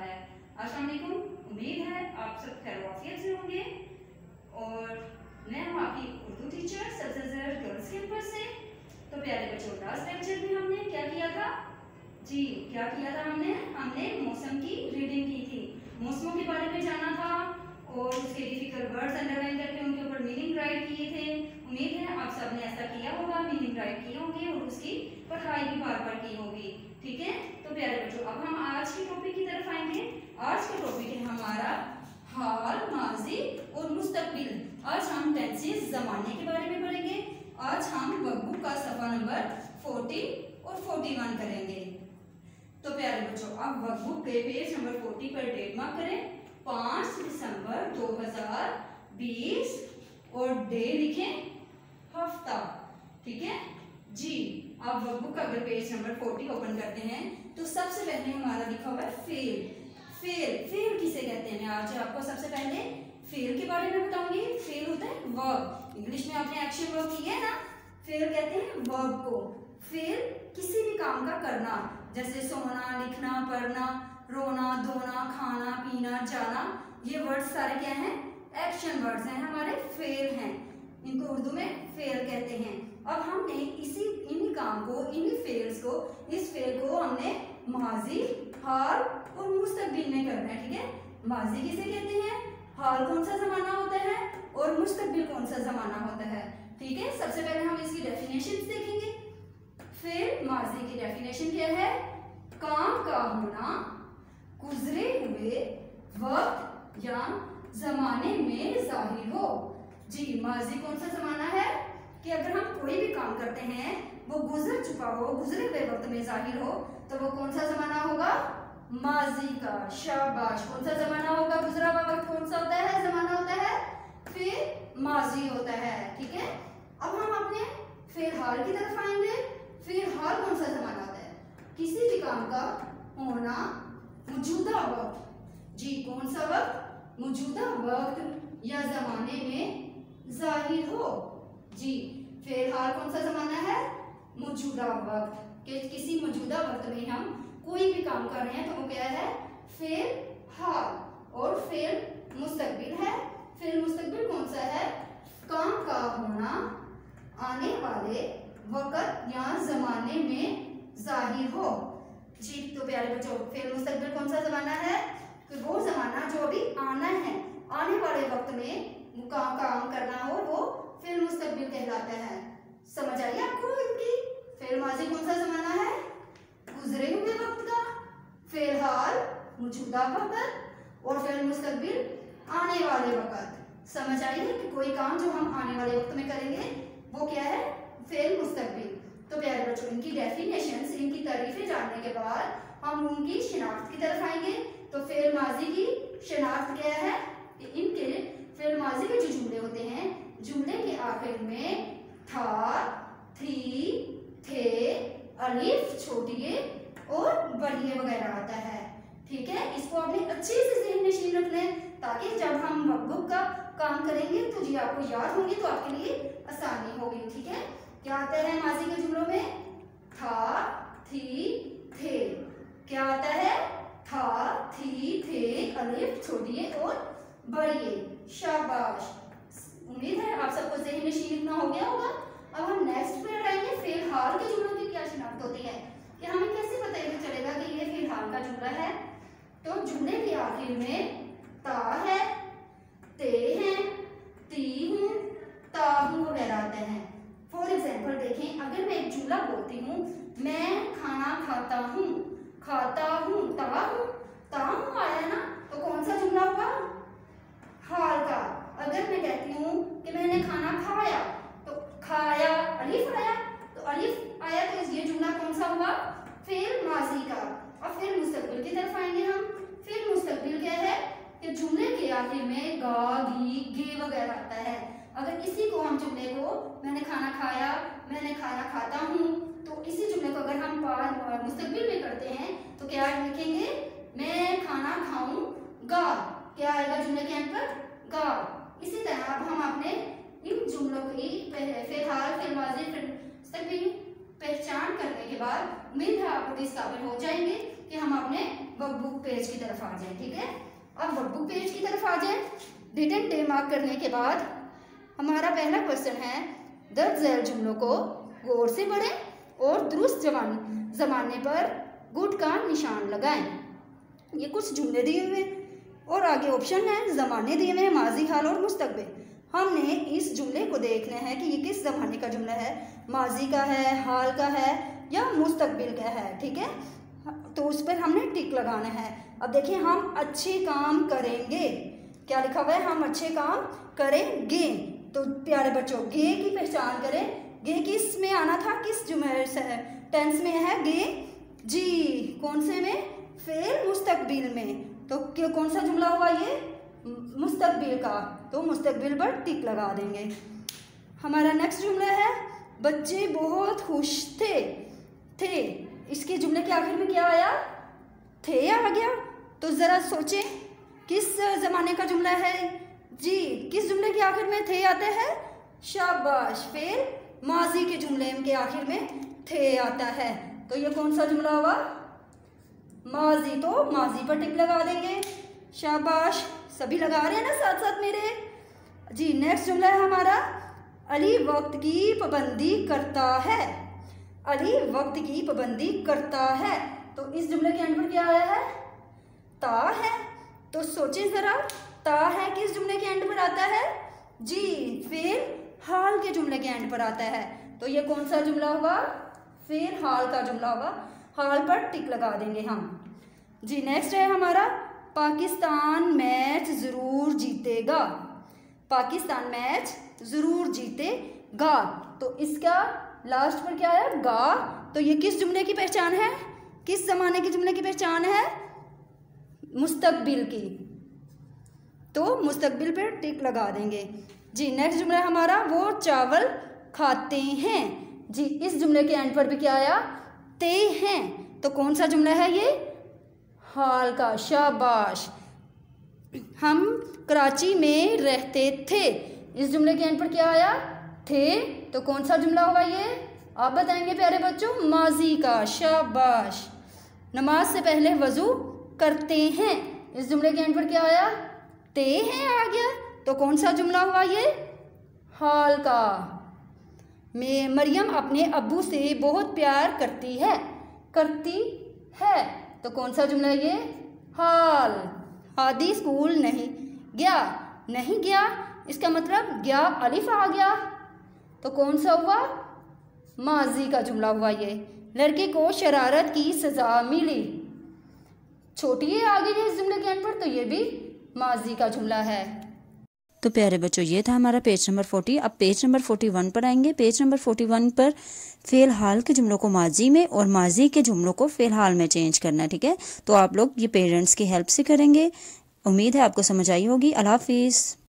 है वालेकुम उम्मीद है आप सब खैर से होंगे और मैं हूँ आपकी उर्दू टीचर सब्जर गर्ल्स कैंपस से तो प्यारे बच्चों लास्ट लेक्चर में हमने क्या किया था जी क्या किया था हमने हमने मौसम की रीडिंग की थी मौसमों के बारे में जाना था और उसके डिफ़िकल्ट वर्ड्स अंडरलाइन करके उनके ऊपर मीनिंग राइट किए थे। उम्मीद है आप सबने ऐसा किया होगा मीनिंग राइट किए होंगे और उसकी पढ़ाई भी बार बार की होगी। ठीक है? तो प्यारे बच्चों, अब हम आज के टॉपिक की तरफ़ आएँगे। आज का टॉपिक है हमारा हाल, माजी और मुस्तकबिल। आज हम टेंसेस जमाने के बारे में पढ़ेंगे। आज हम वर्कबुक का सफ़ा नंबर 40 और 41 करेंगे। तो प्यारे बच्चों, अब वर्कबुक के पेज नंबर 40 पर डेट मार्क करें। पाँच दिसंबर 2020 और डे लिखें हफ़्ता, ठीक है? जी, अब बुक अगर पेज नंबर 40 ओपन करते हैं तो सबसे पहले हमारा लिखा हुआ है फेल फेल फेल किसे कहते हैं? आज आपको सबसे पहले फेल के बारे में बताऊँगी। फेल होता है वर्ब इंग्लिश में आपने एक्शन वर्ब किया है ना? फेल कहते हैं वर्ब को. फेल किसी भी काम का करना, जैसे सोना, लिखना, पढ़ना रोना, धोना, खाना, पीना, जाना, ये वर्ड्स सारे क्या हैं? एक्शन वर्ड्स हैं, हमारे फेल हैं। इनको उर्दू में फेल कहते हैं। अब हमने इसी इन काम को, इन्हीं फेल्स को, इस फेल को हमने माजी, हाल और मुस्तबिल में करना है, ठीक है? माजी किसे कहते हैं? हाल कौन सा जमाना होता है और मुस्तबिल कौन सा जमाना होता है, ठीक है? सबसे पहले हम इसकी डेफिनेशन देखेंगे। फिर माजी की डेफिनेशन क्या है? काम का होना गुजरे हुए वक्त या जमाने में ज़ाहिर हो। जी, माजी कौन सा जमाना है? कि अगर हम कोई भी काम करते हैं, वो गुजर चुका हो, गुजरे हुए वक्त में ज़ाहिर हो तो वो कौन सा जमाना होगा? माजी का। शाबाश, कौन सा जमाना होगा? गुजरा हुआ वक्त कौन सा होता है? जमाना होता है फिर माजी होता है, ठीक है? अब हम अपने फिर हाल की तरफ़ आएँगे। फिर हाल कौन सा जमाना होता है? किसी भी काम का होना मौजूदा वक्त। जी कौन सा वक्त? मौजूदा वक्त या जमाने में ज़ाहिर हो। जी, फ़िलहाल कौन सा जमाना है? मौजूदा वक्त। कि किसी मौजूदा वक्त में हम कोई भी काम कर रहे हैं तो वो क्या है? फिर हाल और फिर मुस्तकबिल है। फिर मुस्तकबिल कौन सा है? काम का होना आने वाले वक्त या जमाने में ज़ाहिर हो। जी तो प्यारे बच्चों, फिर मुस्तकबिल कौन सा जमाना है? तो वो जमाना जो अभी आना है। आने वाले वक्त में काम काम करना हो, वो फिर मुस्तकबिल कहलाता है। समझ आई आपको इनकी? फिर माजी कौन सा जमाना है? गुजरे हुए वक्त का। फ़िलहाल मौजूदा वक्त और फिर मुस्तकबिल आने वाले वक्त। समझ आई है कि कोई काम जो हम आने वाले वक्त में करेंगे, वो क्या है? फिर मुस्तकबिल। तो प्यारे बच्चों, इनकी डेफिनेशन इनकी तारीफें जानने के बाद हम उनकी शिनाख्त की तरफ़ आएँगे। तो फेल माजी की शिनाख्त क्या है? इनके फेल माजी के जो जुमले होते हैं, जुमले के आखिर में था, थी, थे, अलिफ छोटिए और बड़िए वगैरह आता है। ठीक है? इसको आपने अच्छे से जहन नशीन रखना है, ताकि जब हम बुक का काम करेंगे तो जी आपको याद होंगे तो आपके लिए आसानी होगी। ठीक है? क्या आता है माजी के जुमलों में? था, थी, थे। क्या आता है? था, थी, थे। अलिफ छोड़िए और बढ़िए शाबाश। उम्मीद है आप सबको जहन नशीन इतना हो गया होगा। अब हम नेक्स्ट पे आएँगे, फ़िलहाल के जुमलों की क्या शिनाख्त होती है। कि हमें कैसे पता चलेगा कि ये फ़िलहाल का जुमला है? तो जुमले के आखिर में ता है ते हैं ती हूँ ता हूँ वगैरह आते हैं फॉर एग्ज़ाम्पल देखें जुमला बोलती हूँ, मैं खाना खाता हूँ खाता हूँ, ता हूँ ता हूँ आया ना तो कौन सा जुमला हुआ हाल का, अगर मैं कहती हूँ कि मैंने मैंने खाना खाता हूँ। तो इसी जुमले को अगर हम मुस्तबिल में करते हैं तो क्या लिखेंगे? मैं खाना खाऊँगा क्या आएगा जुमले के अंदर? पर गा। इसी तरह अब हम अपने इन जुमलों की फ़िलहाल फिर माजी फिर मुस्तबिल पहचान करने के बाद उम्मीद है आपको इस काबिल हो जाएँगे कि हम अपने वर्कबुक पेज की तरफ़ आ जाए, ठीक है? अब वर्कबुक पेज की तरफ़ आ जाए। रिटर्न डे मार्क करने के बाद हमारा पहला क्वेश्चन है दर्ज झैल जुमलों को गौर से पढ़ें और दुरुस्त जमान जमाने पर गुट का निशान लगाएँ। ये कुछ जुमले दिए हुए और आगे ऑप्शन है, ज़माने दिए हुए हैं, माजी हाल और मुस्तकबिल। हमने इस जुमले को देखना है कि ये किस ज़माने का जुमला है। माजी का है, हाल का है या मुस्तबिल का है, ठीक है? तो उस पर हमने टिक लगाना है। अब देखिए, हम अच्छे काम करेंगे। क्या लिखा हुआ है? हम अच्छे काम करेंगे। तो प्यारे बच्चों, गे की पहचान करें। गे किसमें आना था? किस टेंस में है, गे? जी, कौन से में? फेल मुस्तकबिल में। तो कौन सा जुमला हुआ ये? मुस्तकबिल का। तो मुस्तकबिल पर टिक लगा देंगे। हमारा नेक्स्ट जुमला है, बच्चे बहुत खुश थे। थे। इसके जुमले के आखिर में क्या आया? थे आ गया। तो ज़रा सोचें, किस ज़माने का जुमला है? जी, किस जुमले के आखिर में थे आते हैं? शाबाश फेल माजी के जुमले के आखिर में थे आता है। तो ये कौन सा जुमला हुआ? माजी तो माजी पर टिक लगा देंगे। शाबाश, सभी लगा रहे हैं ना साथ साथ मेरे? जी नेक्स्ट जुमला है हमारा। अली वक्त की पाबंदी करता है। अली वक्त की पाबंदी करता है। तो इस जुमले के एंड पर क्या आया है? ता है। तो सोचे ज़रा। ता है किस जुमले के एंड पर आता है? जी, फिर हाल के जुमले के एंड पर आता है। तो ये कौन सा जुमला होगा? फिर हाल का जुमला होगा। हाल पर टिक लगा देंगे हम। जी नेक्स्ट है हमारा, पाकिस्तान मैच ज़रूर जीतेगा। पाकिस्तान मैच ज़रूर जीतेगा। तो इसका लास्ट पर क्या है गा। तो ये किस जुमले की पहचान है? किस ज़माने के जुमले की पहचान है? मुस्तकबिल की। तो मुस्तबिल पर टिक लगा देंगे। जी नेक्स्ट जुमला हमारा, वो चावल खाते हैं। जी, इस जुमले के एंड पर भी क्या आया? ते हैं। तो कौन सा जुमला है ये? हाल का, शाबाश। हम कराची में रहते थे। इस जुमले के एंड पर क्या आया? थे। तो कौन सा जुमला हुआ ये? आप बताएँगे प्यारे बच्चों, माजी का, शाबाश। नमाज़ से पहले वज़ू करते हैं। इस जुमले के एंड पर क्या आया? ते हैं आ गया तो कौन सा जुमला हुआ ये? हाल का। मैं मरियम अपने अबू से बहुत प्यार करती है। करती है। तो कौन सा जुमला ये? हाल। हादी स्कूल नहीं। गया? नहीं गया? इसका मतलब गया अलिफ आ गया। तो कौन सा हुआ? माजी का जुमला हुआ ये। लड़के को शरारत की सज़ा मिली। छोटी आ गई है इस जुमले के एंड पर तो ये भी माजी का जुमला है। तो प्यारे बच्चों, ये था हमारा पेज नंबर फोर्टी अब पेज नंबर फोर्टी वन पर आएँगे। पेज नंबर फोर्टी वन पर फ़िलहाल के जुमलों को माजी में और माजी के जुमलों को फ़िलहाल में चेंज करना, ठीक है? तो आप लोग ये पेरेंट्स की हेल्प से करेंगे। उम्मीद है आपको समझ आई होगी। अल्लाह हाफिज़।